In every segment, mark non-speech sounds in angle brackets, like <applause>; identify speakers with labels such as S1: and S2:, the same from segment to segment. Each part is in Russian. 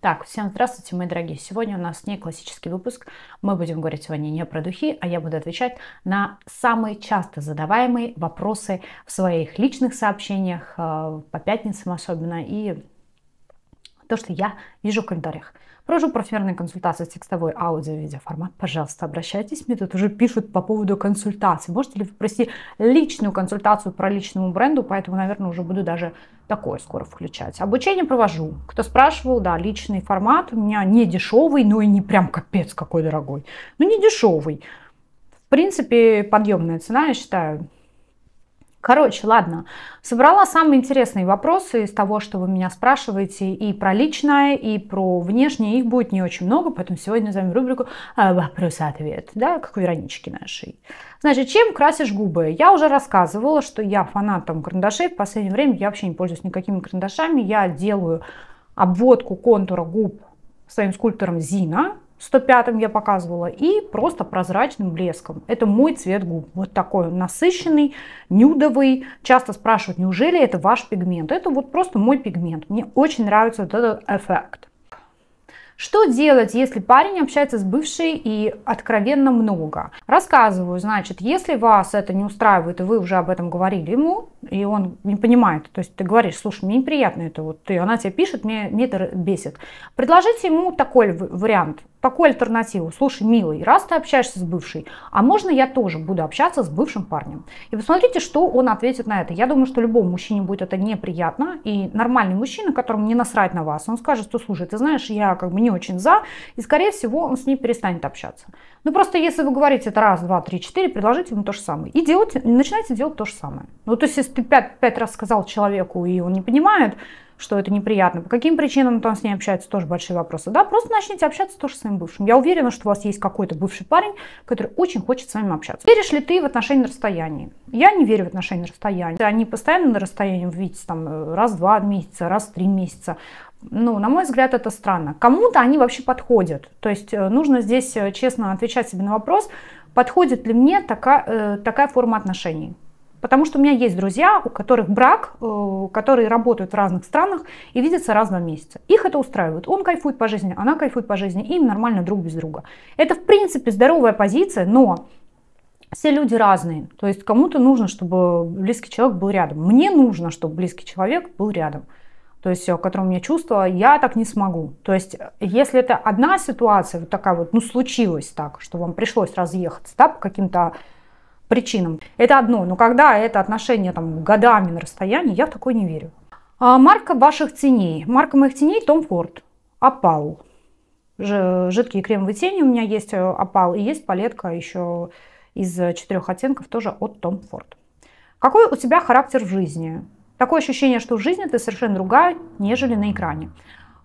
S1: Так, всем здравствуйте, мои дорогие. Сегодня у нас не классический выпуск. Мы будем говорить сегодня не про духи, а я буду отвечать на самые часто задаваемые вопросы в своих личных сообщениях, э, по пятницам особенно, и то, что я вижу в комментариях. Прошу профессиональной консультации текстовой аудио-видео формат. Пожалуйста, обращайтесь. Мне тут уже пишут по поводу консультации. Можете ли провести личную консультацию про личному бренду? Поэтому, наверное, уже буду даже такое скоро включать. Обучение провожу. Кто спрашивал, да, личный формат у меня не дешевый, но и не прям капец какой дорогой. Ну, не дешевый. В принципе, подъемная цена, я считаю. Короче, ладно, собрала самые интересные вопросы из того, что вы меня спрашиваете и про личное, и про внешнее. Их будет не очень много, поэтому сегодня займем рубрику «А, «Вопрос-ответ», да, как у Веронички нашей. Значит, чем красишь губы? Я уже рассказывала, что я фанат там карандашей. В последнее время я вообще не пользуюсь никакими карандашами. Я делаю обводку контура губ своим скульптором Зина. 105 я показывала, и просто прозрачным блеском. Это мой цвет губ. Вот такой насыщенный, нюдовый. Часто спрашивают, неужели это ваш пигмент? Это вот просто мой пигмент. Мне очень нравится вот этот эффект. Что делать, если парень общается с бывшей и откровенно много? Рассказываю, значит, если вас это не устраивает, и вы уже об этом говорили ему, и он не понимает, то есть ты говоришь, слушай, мне неприятно это, вот ты, она тебе пишет, мне, мне это бесит. Предложите ему такой вариант такую альтернативу. Слушай, милый, раз ты общаешься с бывшей, а можно я тоже буду общаться с бывшим парнем? И посмотрите, что он ответит на это. Я думаю, что любому мужчине будет это неприятно. И нормальный мужчина, которому не насрать на вас, он скажет, что слушай, ты знаешь, я как бы не очень за, и скорее всего он с ней перестанет общаться. Ну просто если вы говорите это раз, два, три, четыре, предложите ему то же самое. И делайте, начинайте делать то же самое. Ну то есть если ты пять, пять раз сказал человеку, и он не понимает, что это неприятно. По каким причинам он с ней общается, тоже большие вопросы. Да, просто начните общаться тоже с своим бывшим. Я уверена, что у вас есть какой-то бывший парень, который очень хочет с вами общаться. Веришь ли ты в отношения на расстоянии? Я не верю в отношения на расстоянии. Они постоянно на расстоянии, видите, там раз в два месяца, раз в три месяца. Ну, на мой взгляд, это странно. Кому-то они вообще подходят. То есть э, нужно здесь э, честно отвечать себе на вопрос, подходит ли мне такая, э, такая форма отношений. Потому что у меня есть друзья, у которых брак, которые работают в разных странах и видятся раз в два месяца. Их это устраивает. Он кайфует по жизни, она кайфует по жизни, им нормально друг без друга. Это, в принципе, здоровая позиция, но все люди разные. То есть кому-то нужно, чтобы близкий человек был рядом. Мне нужно, чтобы близкий человек был рядом. То есть, о котором я чувствовала, я так не смогу. То есть, если это одна ситуация, вот такая вот, ну, случилось так, что вам пришлось разъехаться, да, по каким-то причинам. Это одно, но когда это отношение там годами на расстоянии, я в такое не верю. А марка ваших теней. Марка моих теней Том Форд. Опал. Жидкие кремовые тени у меня есть э, опал. И есть палетка еще из четырех оттенков тоже от Том Форд. Какой у тебя характер в жизни? Такое ощущение, что в жизни ты совершенно другая, нежели на экране.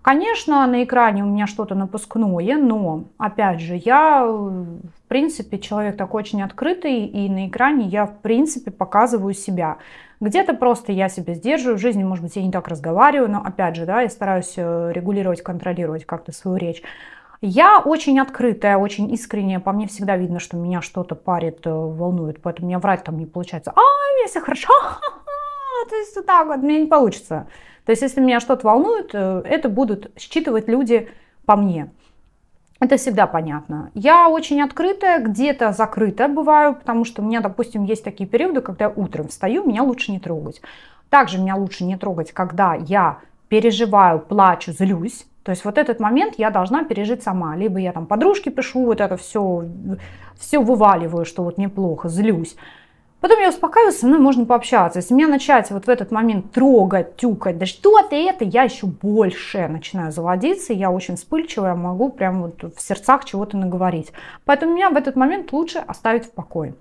S1: Конечно, на экране у меня что-то напускное, но, опять же, я, в принципе, человек такой очень открытый, и на экране я, в принципе, показываю себя. Где-то просто я себя сдерживаю, в жизни, может быть, я не так разговариваю, но, опять же, да, я стараюсь э, регулировать, контролировать как-то свою речь. Я очень открытая, очень искренняя, по мне всегда видно, что меня что-то парит, э, волнует, поэтому мне врать там не получается. А, мне все хорошо, <laughs> то есть вот так вот, мне не получится. То есть если меня что-то волнует, э, это будут считывать люди по мне. Это всегда понятно. Я очень открытая, где-то закрытая бываю, потому что у меня, допустим, есть такие периоды, когда я утром встаю, меня лучше не трогать. Также меня лучше не трогать, когда я переживаю, плачу, злюсь. То есть вот этот момент я должна пережить сама. Либо я там подружке пишу, вот это все, все вываливаю, что вот мне плохо, злюсь. Потом я успокаиваюсь, со мной можно пообщаться. Если меня начать вот в этот момент трогать, тюкать, да что ты это, я еще больше начинаю заводиться. Я очень вспыльчивая, могу прям вот в сердцах чего-то наговорить. Поэтому меня в этот момент лучше оставить в покое.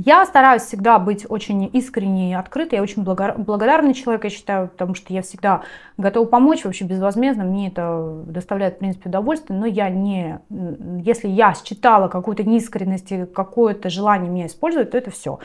S1: Я стараюсь всегда быть очень искренней и открытой. Я очень благодарный человек, я считаю, потому что я всегда готова помочь вообще безвозмездно. Мне это доставляет, в принципе, удовольствие. Но я не... Если я считала какую-то неискренность и какое-то желание меня использовать, то это все.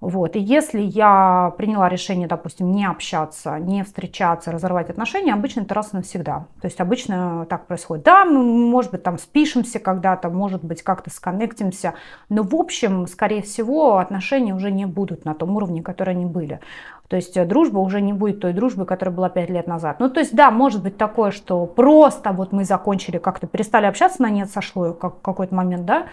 S1: Вот. И если я приняла решение, допустим, не общаться, не встречаться, разорвать отношения, обычно это раз и навсегда. То есть обычно так происходит. Да, мы, может быть, там спишемся когда-то, может быть, как-то сконнектимся, но в общем, скорее всего, отношения уже не будут на том уровне, который они были. То есть э, дружба уже не будет той дружбы, которая была пять лет назад. Ну, то есть, да, может быть такое, что просто вот мы закончили, как-то перестали общаться, на нет сошло как, какой-то момент, да,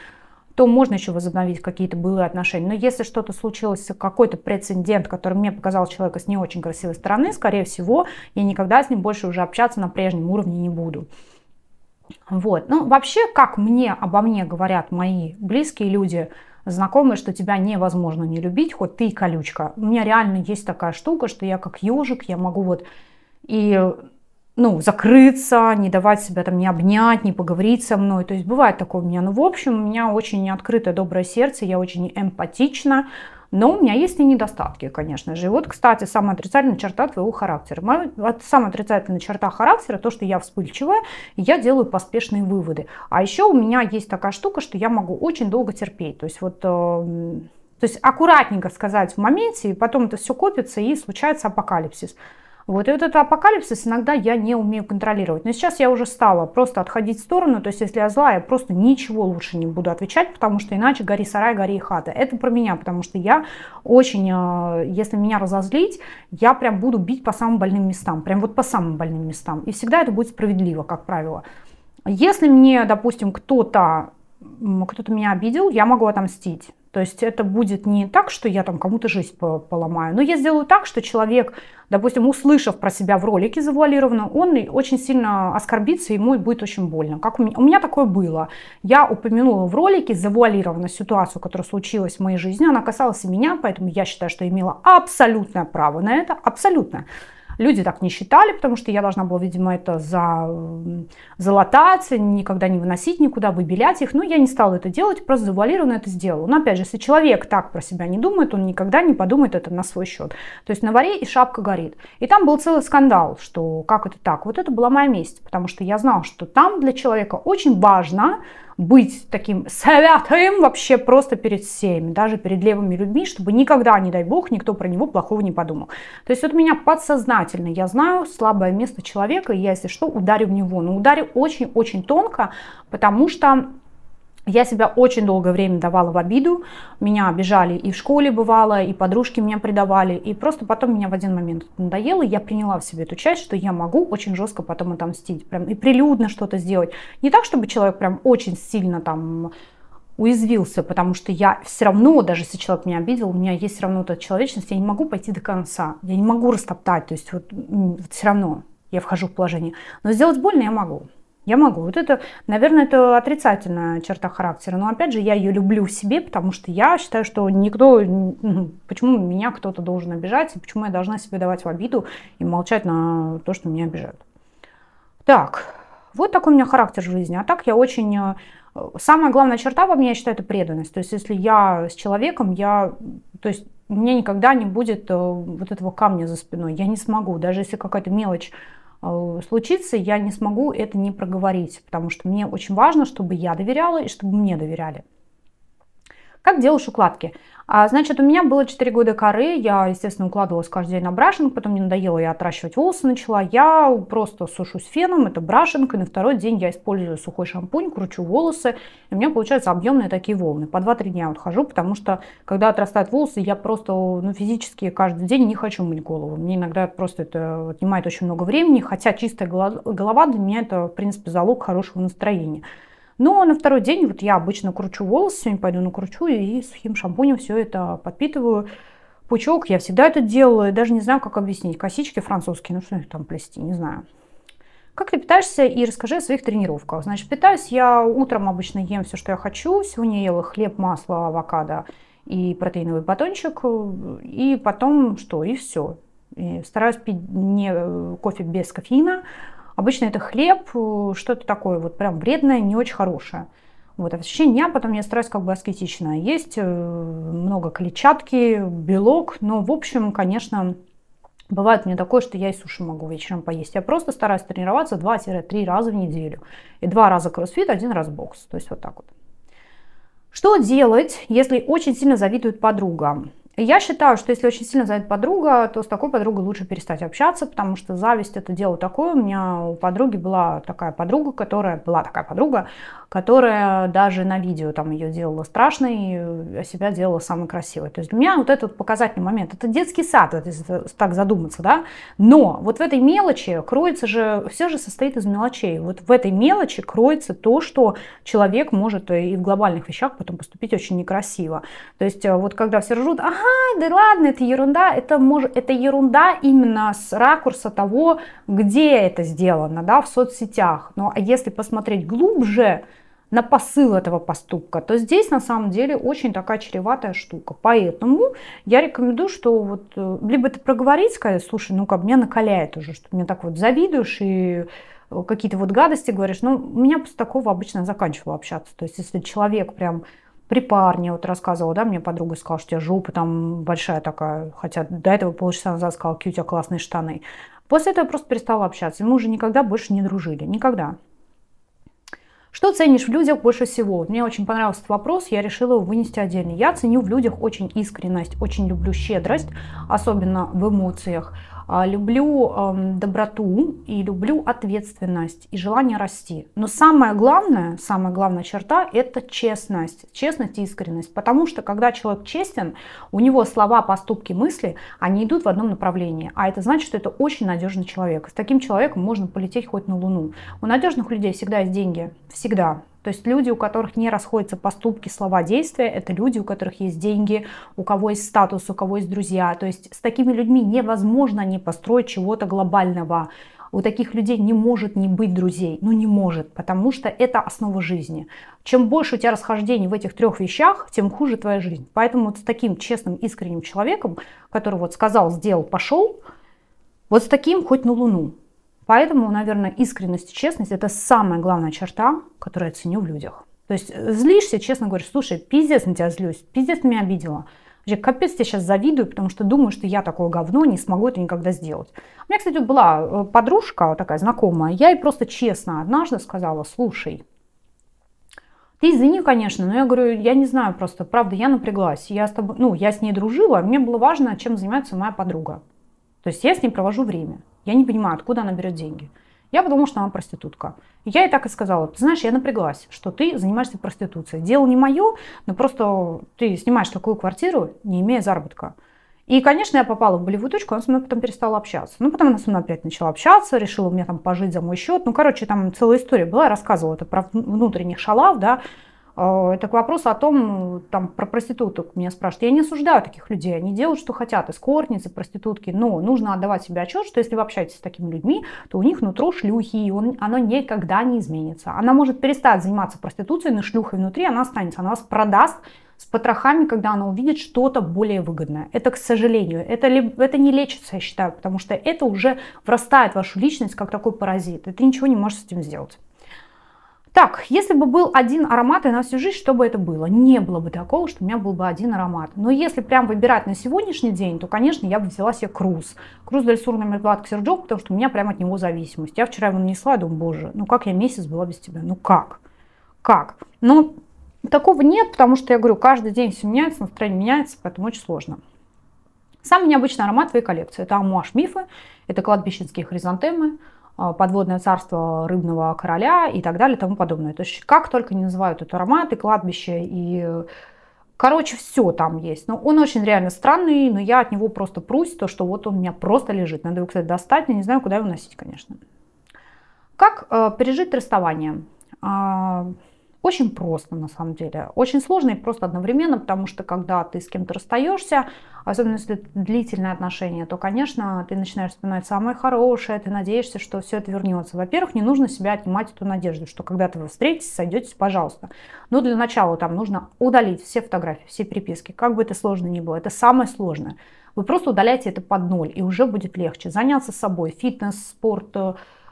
S1: то можно еще возобновить какие-то былые отношения. Но если что-то случилось, какой-то прецедент, который мне показал человека с не очень красивой стороны, скорее всего, я никогда с ним больше уже общаться на прежнем уровне не буду. Вот. Ну, вообще, как мне обо мне говорят мои близкие люди, знакомые, что тебя невозможно не любить, хоть ты и колючка. У меня реально есть такая штука, что я как ежик, я могу вот и ну, закрыться, не давать себя там не обнять, не поговорить со мной. То есть бывает такое у меня. Но в общем у меня очень открытое, доброе сердце, я очень эмпатична. Но у меня есть и недостатки, конечно же. И вот, кстати, самая отрицательная черта твоего характера. Самая отрицательная черта характера, то, что я вспыльчивая, и я делаю поспешные выводы. А еще у меня есть такая штука, что я могу очень долго терпеть. То есть вот... Э, то есть аккуратненько сказать в моменте, и потом это все копится, и случается апокалипсис. Вот, и вот этот апокалипсис иногда я не умею контролировать. Но сейчас я уже стала просто отходить в сторону, то есть если я злая, я просто ничего лучше не буду отвечать, потому что иначе гори сарай, гори хата. Это про меня, потому что я очень, э, если меня разозлить, я прям буду бить по самым больным местам, прям вот по самым больным местам. И всегда это будет справедливо, как правило. Если мне, допустим, кто-то кто-то меня обидел, я могу отомстить. То есть это будет не так, что я там кому-то жизнь поломаю, но я сделаю так, что человек, допустим, услышав про себя в ролике завуалированно, он очень сильно оскорбится, ему будет очень больно. Как у меня, у меня такое было. Я упомянула в ролике завуалированно ситуацию, которая случилась в моей жизни, она касалась и меня, поэтому я считаю, что имела абсолютное право на это, абсолютно. Люди так не считали, потому что я должна была, видимо, это за, залатать, никогда не выносить никуда, выбелять их. Но я не стала это делать, просто завуалированно это сделала. Но опять же, если человек так про себя не думает, он никогда не подумает это на свой счет. То есть на варе и шапка горит. И там был целый скандал, что как это так. Вот это была моя месть, потому что я знала, что там для человека очень важно, быть таким святым вообще просто перед всеми, даже перед левыми людьми, чтобы никогда, не дай бог, никто про него плохого не подумал. То есть вот меня подсознательно, я знаю слабое место человека, и я, если что, ударю в него. Но ударю очень-очень тонко, потому что я себя очень долгое время давала в обиду, меня обижали и в школе бывало, и подружки меня предавали, и просто потом меня в один момент надоело, я приняла в себе эту часть, что я могу очень жестко потом отомстить, прям и прилюдно что-то сделать. Не так, чтобы человек прям очень сильно там уязвился, потому что я все равно, даже если человек меня обидел, у меня есть все равно эта человечность, я не могу пойти до конца, я не могу растоптать, то есть вот, вот все равно я вхожу в положение. Но сделать больно я могу. Я могу. Вот это, наверное, это отрицательная черта характера. Но опять же, я ее люблю в себе, потому что я считаю, что никто, почему меня кто-то должен обижать, и почему я должна себе давать в обиду и молчать на то, что меня обижают. Так, вот такой у меня характер жизни. А так я очень... Э, самая главная черта во мне, я считаю, это преданность. То есть если я с человеком, я... То есть у меня никогда не будет э, вот этого камня за спиной. Я не смогу, даже если какая-то мелочь случится, я не смогу это не проговорить, потому что мне очень важно, чтобы я доверяла и чтобы мне доверяли. Как делаешь укладки? А, значит, у меня было 4 года коры, я, естественно, укладывалась каждый день на брашинг, потом мне надоело, я отращивать волосы начала, я просто сушусь феном, это брашинг, и на второй день я использую сухой шампунь, кручу волосы, и у меня получаются объемные такие волны. По 2-3 дня вот хожу, потому что, когда отрастают волосы, я просто ну, физически каждый день не хочу мыть голову. Мне иногда просто это отнимает очень много времени, хотя чистая голова для меня это, в принципе, залог хорошего настроения. Но на второй день вот я обычно кручу волосы, сегодня пойду накручу и сухим шампунем все это подпитываю. Пучок, я всегда это делаю, даже не знаю, как объяснить. Косички французские, ну что их там плести, не знаю. Как ты питаешься и расскажи о своих тренировках. Значит, питаюсь я утром обычно ем все, что я хочу. Сегодня ела хлеб, масло, авокадо и протеиновый батончик. И потом что? И все. И стараюсь пить не э, кофе без кофеина. Обычно это хлеб, э, что-то такое вот прям вредное, не очень хорошее. Вот, а в течение дня потом я стараюсь как бы аскетично есть, э, много клетчатки, белок, но в общем, конечно, бывает мне такое, что я и суши могу вечером поесть. Я просто стараюсь тренироваться 2-3 раза в неделю. И два раза кроссфит, один раз бокс. То есть вот так вот. Что делать, если очень сильно завидует подруга? Я считаю, что если очень сильно занят подруга, то с такой подругой лучше перестать общаться, потому что зависть это дело такое. У меня у подруги была такая подруга, которая была такая подруга, которая даже на видео там ее делала страшной, а себя делала самой красивой. То есть для меня вот этот показательный момент, это детский сад, если так задуматься, да, но вот в этой мелочи кроется же, все же состоит из мелочей. Вот в этой мелочи кроется то, что человек может и в глобальных вещах потом поступить очень некрасиво. То есть вот когда все ржут, ага, да ладно, это ерунда, это, может, это ерунда именно с ракурса того, где это сделано, да, в соцсетях. Но а если посмотреть глубже, на посыл этого поступка, то здесь на самом деле очень такая чреватая штука. Поэтому я рекомендую, что вот э, либо это проговорить, сказать, слушай, ну как меня накаляет уже, что мне так вот завидуешь и э, какие-то вот гадости говоришь. Ну, у меня после такого обычно заканчивала общаться. То есть если человек прям при парне, вот рассказывала, да, мне подруга сказала, что у тебя жопа там большая такая, хотя до этого полчаса назад сказала, какие у тебя классные штаны. После этого я просто перестала общаться. Мы уже никогда больше не дружили. Никогда. Что ценишь в людях больше всего? Мне очень понравился этот вопрос, я решила его вынести отдельно. Я ценю в людях очень искренность, очень люблю щедрость, особенно в эмоциях. А, люблю доброту и люблю ответственность и желание расти. Но самое главное, самая главная черта – это честность. Честность и искренность. Потому что когда человек честен, у него слова, поступки, мысли, они идут в одном направлении. А это значит, что это очень надежный человек. С таким человеком можно полететь хоть на Луну. У надежных людей всегда есть деньги. Всегда. То есть люди, у которых не расходятся поступки, слова, действия, это люди, у которых есть деньги, у кого есть статус, у кого есть друзья. То есть с такими людьми невозможно не построить чего-то глобального. У таких людей не может не быть друзей. Ну не может, потому что это основа жизни. Чем больше у тебя расхождений в этих трех вещах, тем хуже твоя жизнь. Поэтому вот с таким честным, искренним человеком, который вот сказал, сделал, пошел, вот с таким хоть на Луну. Поэтому, наверное, искренность и честность – это самая главная черта, которую я ценю в людях. То есть злишься, честно говоришь, слушай, пиздец на тебя злюсь, пиздец меня обидела. Вообще, капец тебе сейчас завидую, потому что думаю, что я такое говно, не смогу это никогда сделать. У меня, кстати, была э, подружка такая знакомая, я ей просто честно однажды сказала, слушай, ты извини, конечно, но я говорю, я не знаю просто, правда, я напряглась. Я с тобой, ну, я с ней дружила, мне было важно, чем занимается моя подруга. То есть я с ней провожу время. Я не понимаю, откуда она берет деньги. Я подумала, что она проститутка. Я ей так и сказала, ты знаешь, я напряглась, что ты занимаешься проституцией. Дело не мое, но просто ты снимаешь такую квартиру, не имея заработка. И, конечно, я попала в болевую точку, она со мной потом перестала общаться. Ну, потом она со мной опять начала общаться, решила у меня там пожить за мой счет. Ну, короче, там целая история была, я рассказывала это про внутренних шалав, да, это к вопросу о том, там, про проституток меня спрашивают. Я не осуждаю таких людей, они делают, что хотят, эскортницы, проститутки, но нужно отдавать себе отчет, что если вы общаетесь с такими людьми, то у них нутро шлюхи, и он, оно никогда не изменится. Она может перестать заниматься проституцией, но шлюхой внутри она останется, она вас продаст с потрохами, когда она увидит что-то более выгодное. Это, к сожалению, это, это не лечится, я считаю, потому что это уже врастает в вашу личность как такой паразит, и ты ничего не можешь с этим сделать. Так, если бы был один аромат и на всю жизнь, что бы это было? Не было бы такого, что у меня был бы один аромат. Но если прям выбирать на сегодняшний день, то, конечно, я бы взяла себе круз. Круз Дель Сур номер 2 от Серджок, потому что у меня прям от него зависимость. Я вчера его нанесла и думаю, боже, ну как я месяц была без тебя? Ну как? Как? Ну, такого нет, потому что, я говорю, каждый день все меняется, настроение меняется, поэтому очень сложно. Самый необычный аромат твоей коллекции – это амуаш мифы, это кладбищенские хризантемы, подводное царство рыбного короля и так далее и тому подобное. То есть как только не называют это ароматы, кладбище и Короче, все там есть. Но он очень реально странный, но я от него просто прусь, то, что вот он у меня просто лежит. Надо его, кстати, достать, но не знаю, куда его носить, конечно. Как э, пережить расставание? Э, очень просто, на самом деле. Очень сложно и просто одновременно, потому что когда ты с кем-то расстаешься, особенно если это длительные отношения, то, конечно, ты начинаешь вспоминать самое хорошее, ты надеешься, что все это вернется. Во-первых, не нужно себя отнимать эту надежду, что когда-то вы встретитесь, сойдетесь, пожалуйста. Но для начала там нужно удалить все фотографии, все переписки, как бы это сложно ни было. Это самое сложное. Вы просто удаляете это под ноль, и уже будет легче. Заняться собой, фитнес, спорт,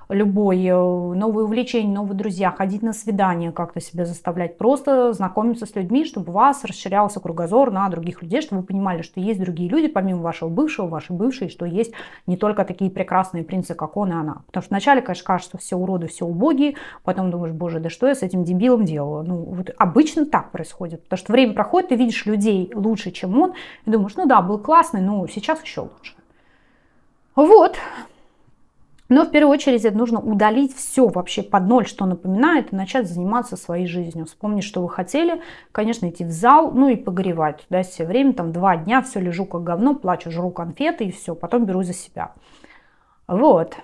S1: любой, э, новые увлечения, новые друзья, ходить на свидания, как-то себя заставлять, просто знакомиться с людьми, чтобы у вас расширялся кругозор на других людей, чтобы вы понимали, что есть другие люди, помимо вашего бывшего, вашей бывшей, что есть не только такие прекрасные принцы, как он и она. Потому что вначале, конечно, кажется, что все уроды, все убогие, потом думаешь, боже, да что я с этим дебилом делала? Ну, вот обычно так происходит, потому что время проходит, ты видишь людей лучше, чем он, и думаешь, ну да, был классный, но сейчас еще лучше. Вот, Но в первую очередь это нужно удалить все вообще под ноль, что напоминает, и начать заниматься своей жизнью. Вспомнить, что вы хотели, конечно, идти в зал, ну и погоревать. Да, все время, там два дня, все лежу как говно, плачу, жру конфеты и все, потом беру за себя. Вот.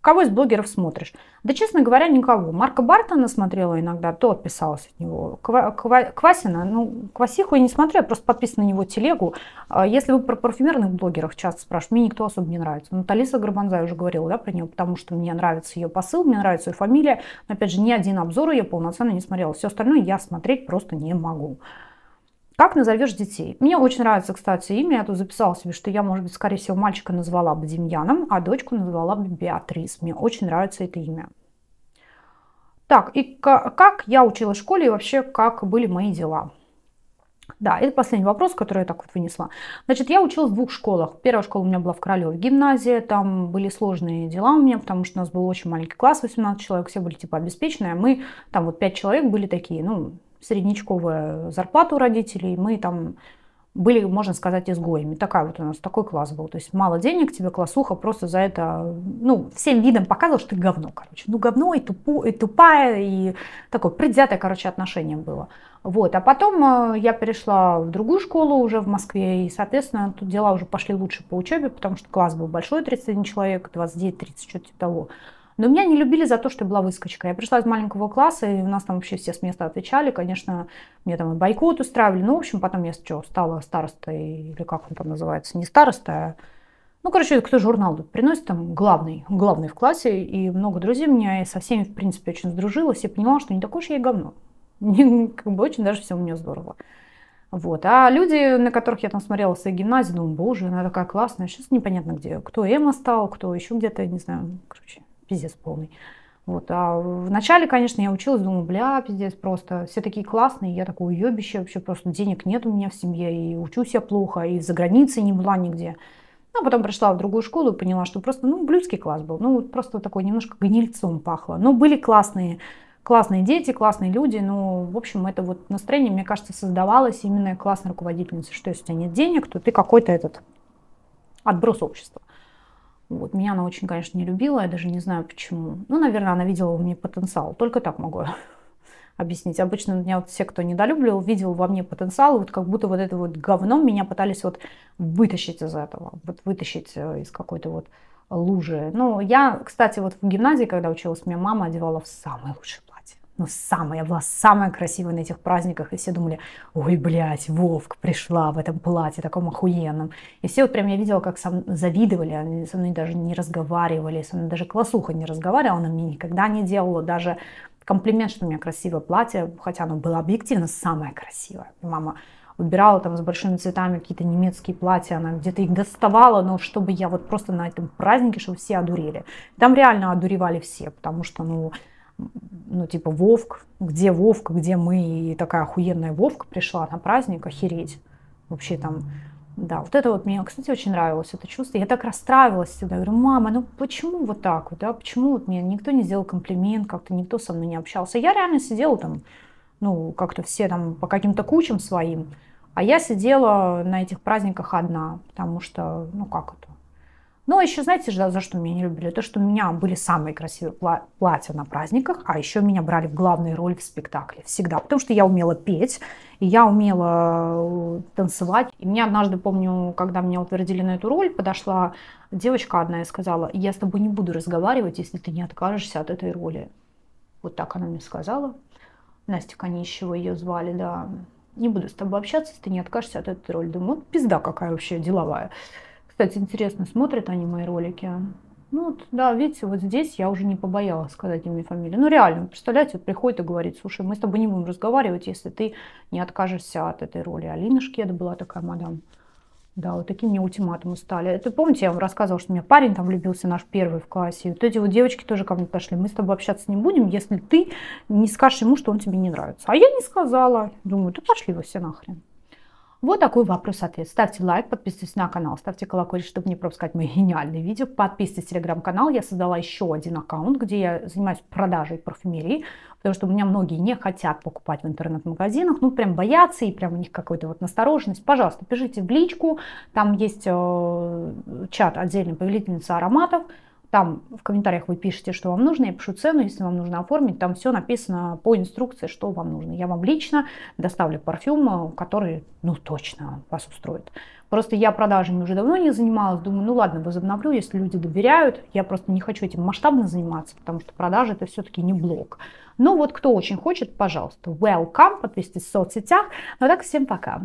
S1: Кого из блогеров смотришь? Да, честно говоря, никого. Марка Бартона смотрела иногда, то отписалась от него. Квасина, ну, Квасиху я не смотрю, я просто подписана на него телегу. А если вы про парфюмерных блогеров часто спрашиваете, мне никто особо не нравится. Ну, Талиса я уже говорила, да, про нее, потому что мне нравится ее посыл, мне нравится ее фамилия. Но, опять же, ни один обзор я полноценно не смотрела. Все остальное я смотреть просто не могу. Как назовешь детей? Мне очень нравится, кстати, имя. Я тут записала себе, что я, может быть, скорее всего, мальчика назвала бы Демьяном, а дочку назвала бы Беатрис. Мне очень нравится это имя. Так, и как я училась в школе и вообще как были мои дела? Да, это последний вопрос, который я так вот вынесла. Значит, я училась в двух школах. Первая школа у меня была в Королеве гимназия. Там были сложные дела у меня, потому что у нас был очень маленький класс, 18 человек, все были типа обеспеченные. А мы, там вот 5 человек были такие, ну, среднячковая зарплата у родителей, мы там были, можно сказать, изгоями. Такая вот у нас такой класс был. То есть мало денег, тебе классуха просто за это, ну, всем видом показывал, что ты говно, короче. Ну, говно и, тупу, и тупая, и такое предвзятое, короче, отношение было. Вот. А потом э, я перешла в другую школу уже в Москве, и, соответственно, тут дела уже пошли лучше по учебе, потому что класс был большой, 31 человек, 29-30, что-то типа того. Но меня не любили за то, что я была выскочка. Я пришла из маленького класса, и у нас там вообще все с места отвечали. Конечно, мне там и бойкот устраивали. Ну, в общем, потом я что, стала старостой, или как он там называется, не староста, а ну, короче, кто журнал приносит, там главный, главный в классе, и много друзей у меня, и со всеми, в принципе, очень сдружилась, и поняла, что не такое уж я и говно. <laughs> как бы очень даже все у меня здорово. Вот. А люди, на которых я там смотрела в своей гимназии, думаю, боже, она такая классная, сейчас непонятно где, кто Эма стал, кто еще где-то, не знаю, короче, пиздец полный. Вот. А вначале, конечно, я училась, думаю, бля, пиздец, просто все такие классные, я такое уебище, вообще просто денег нет у меня в семье, и учусь я плохо, и за границей не была нигде. Ну, а потом пришла в другую школу и поняла, что просто, ну, блюдский класс был, ну, просто такой немножко гнильцом пахло. Но были классные, классные дети, классные люди, но, в общем, это вот настроение, мне кажется, создавалось именно классной руководительницей, что если у тебя нет денег, то ты какой-то этот отброс общества. Вот. Меня она очень, конечно, не любила, я даже не знаю почему. Ну, наверное, она видела в мне потенциал. Только так могу <laughs> объяснить. Обычно меня вот все, кто недолюбливал, видел во мне потенциал, вот как будто вот это вот говно меня пытались вот вытащить из этого, вот вытащить э, из какой-то вот лужи. Ну, я, кстати, вот в гимназии, когда училась, меня мама одевала в самый лучший ну, самая, я была самая красивая на этих праздниках, и все думали, ой, блядь, Вовк пришла в этом платье таком охуенном. И все вот прям я видела, как сам завидовали, они со мной даже не разговаривали, со мной даже классуха не разговаривала, она мне никогда не делала даже комплимент, что у меня красивое платье, хотя оно было объективно самое красивое. Мама выбирала там с большими цветами какие-то немецкие платья, она где-то их доставала, но чтобы я вот просто на этом празднике, чтобы все одурели. Там реально одуревали все, потому что, ну, ну, типа, Вовк, где Вовка, где мы, и такая охуенная Вовка пришла на праздник, охереть. Вообще там, да, вот это вот мне, кстати, очень нравилось, это чувство. Я так расстраивалась всегда, говорю, мама, ну почему вот так вот, да, почему вот мне никто не сделал комплимент, как-то никто со мной не общался. Я реально сидела там, ну, как-то все там по каким-то кучам своим, а я сидела на этих праздниках одна, потому что, ну, как это, но еще, знаете, за что меня не любили? То, что у меня были самые красивые платья на праздниках, а еще меня брали в главные роли в спектакле. Всегда. Потому что я умела петь, и я умела э, танцевать. И меня однажды, помню, когда меня утвердили на эту роль, подошла девочка одна и сказала, я с тобой не буду разговаривать, если ты не откажешься от этой роли. Вот так она мне сказала. Настя Конищева ее звали, да. Не буду с тобой общаться, если ты не откажешься от этой роли. Думаю, вот пизда какая вообще деловая. Кстати, интересно, смотрят они мои ролики? Ну, вот, да, видите, вот здесь я уже не побоялась сказать имя и фамилию. Ну, реально, представляете, вот приходит и говорит, слушай, мы с тобой не будем разговаривать, если ты не откажешься от этой роли. Алина Шкеда была такая мадам. Да, вот такие мне ультиматумы стали. Это помните, я вам рассказывала, что у меня парень там влюбился, наш первый в классе. И вот эти вот девочки тоже ко мне пошли. Мы с тобой общаться не будем, если ты не скажешь ему, что он тебе не нравится. А я не сказала. Думаю, да пошли вы все нахрен. Вот такой вопрос-ответ. Ставьте лайк, подписывайтесь на канал, ставьте колокольчик, чтобы не пропускать мои <laughs> гениальные видео. Подписывайтесь в телеграм-канал. Я создала еще один аккаунт, где я занимаюсь продажей парфюмерии, потому что у меня многие не хотят покупать в интернет-магазинах, ну прям боятся и прям у них какая-то вот настороженность. Пожалуйста, пишите в личку, там есть э, чат отдельный повелительница ароматов, Там в комментариях вы пишете, что вам нужно, я пишу цену, если вам нужно оформить, там все написано по инструкции, что вам нужно. Я вам лично доставлю парфюм, который, ну, точно вас устроит. Просто я продажами уже давно не занималась, думаю, ну ладно, возобновлю, если люди доверяют. Я просто не хочу этим масштабно заниматься, потому что продажи это все-таки не блог. Но вот кто очень хочет, пожалуйста, welcome, подписывайтесь в соцсетях. Ну а так, всем пока.